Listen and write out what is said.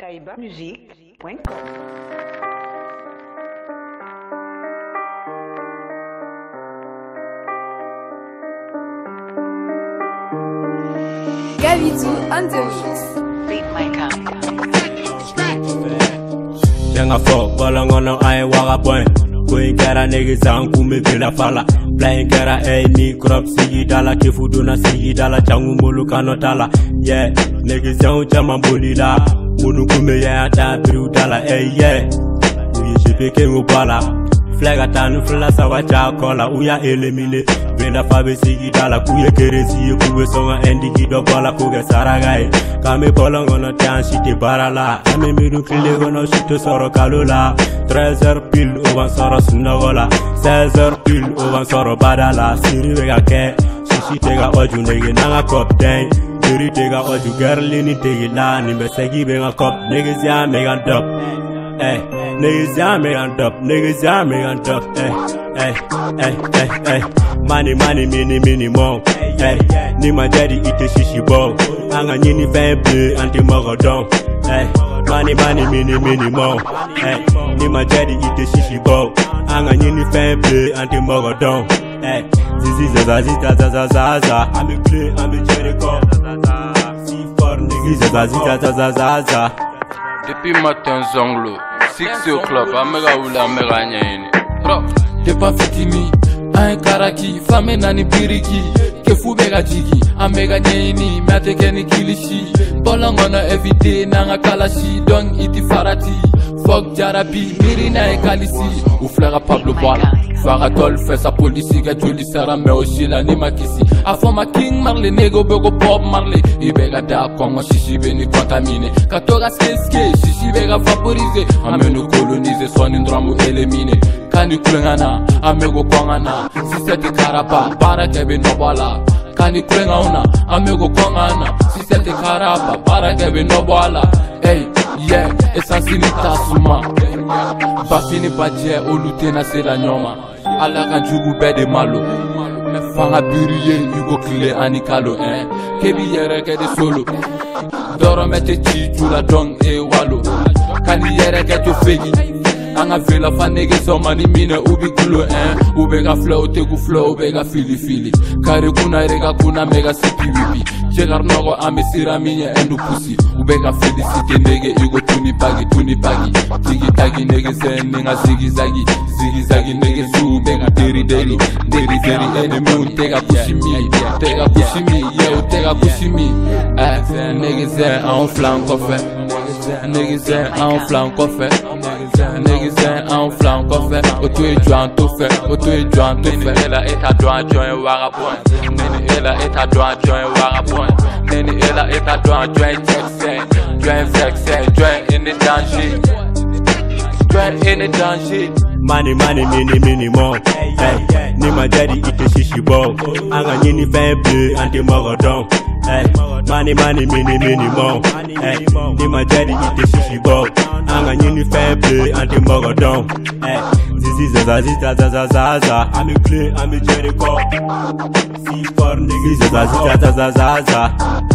kaibamusique.com. Gavidou on the mix. Young a fuck, on a point. niggas and kila fala. ni crop, see you dala, kifu duna, see you changu mulu kano Yeah, niggas young, Wonu kume ya ta piru tala eye eh, eh. Uye jepe kengu kwala Flega tanu fula sawa chakola Uya elemile Brenda fabe sigi tala kuye kere siye kuwe songa Endi kido kwala kuge saragaye Kame polo ngono tean shite barala Kame miru kile gono shito soro kalula Trezer pil uwan soro sunagola Sezer pil uwan soro badala Siri wega ke Shishitega ojunege nanga kopten Shishitega ojunege nanga kopten Yuri tega kwa jugerli ni tegi lani Besegi benga kop Niggas ya megan top Ay, eh, niggas ya megan top Niggas ya megan top Ay, eh, ay, eh, ay, ay, ay Money, money, mini, mini, mo Ay, ni ma daddy ite shishi bong Anga nini febe anti mogo dong Ay, money, money, mini, mini, mo Ay, ni ma daddy ite shishi bong Anga nini febe anti mogo dong Ay, zizi zaza zita zaza zaza I'm a clear, I'm a Jericho disais vas-y zazazazaza Depuis matin zonglo 6 o'clock amega wula amega nyayini T'es pas fitimi an ye karaki fan be na ni biriki kefu be ka jigi an be ka ɲɛɲini mɛ a tɛ kɛ ni kilisi bɔlɔn kɔnɔ evide n'an ka kalasi dɔnk i ti farati Bok Jarabi, Mirina et Kalisi Ou frère à Pablo Bala Faratol oh fait sa politique à Julie Mais aussi l'anima Kissi Afon ma King Marley, Nego Bego Bob Marley Ibega da Kongo, Shishi Beni contaminé Katora Skeske, Shishi Bega favoriser. Amène nous coloniser, son indramu éliminé Kani Kulengana, Amego Kongana Si c'était Karaba, kebe Nobala kani kulenga una amego kwangana sisete karaba bara kebe no hey yeah sini t'a suma bafini bajɛ olu tɛna se la ɲɔgɔn ma ala ka jugu bɛɛ de malo fanga biri ye i ko kile ani kalo ɛn k'e b'i yɛrɛ kɛ de solo dɔrɔmɛ tɛ ci ju la dɔn e walo ka n'i yɛrɛ kɛ to fegi an ka vela fa nege sɔma ni minɛ u bi gulo ɛn u bɛ ka filɛ u tɛ ku filɛ u bɛ ka filifili kari kunna yɛrɛ ka kunna mɛ ka sipiwipi cɛkari nɔgɔ an bɛ sira min ye ɛndu pusi u bɛ ka felisite nege i ko tuni paki tuni paki tigitaki nege sɛn ni ka zigizagi zigizagi nege su bɛ ka deri deri deri deri ɛnimu tɛ ka kusi min tɛ ka kusi min yɛ u tɛ ka kusi min ɛ eh, nege sɛn anw filan kɔfɛ nege sɛn anw filan kɔfɛ saying niggas saying I'm flying parfait. What do you drown to fair? What do you drown to fair? Ella it a drown join war a point. Nene ella it a drown join war a point. Nene ella it a drown join texting, join flexing, join in the dance shit, join in the dance shit. Money, money, mini, mini, more. Hey, hey, Ni ma daddy eat a shishi ball. I'm a nini fair blue and the Hey. Money, money, mini, mini minimum. Eh, ni majari ite shishi go. Anga nyini fair play anti mbogo down. Eh, zizi zaza zita zaza zaza. I'm a clay, I'm a jerry Jericho. See for niggas. Zizi zaza zita zaza zaza.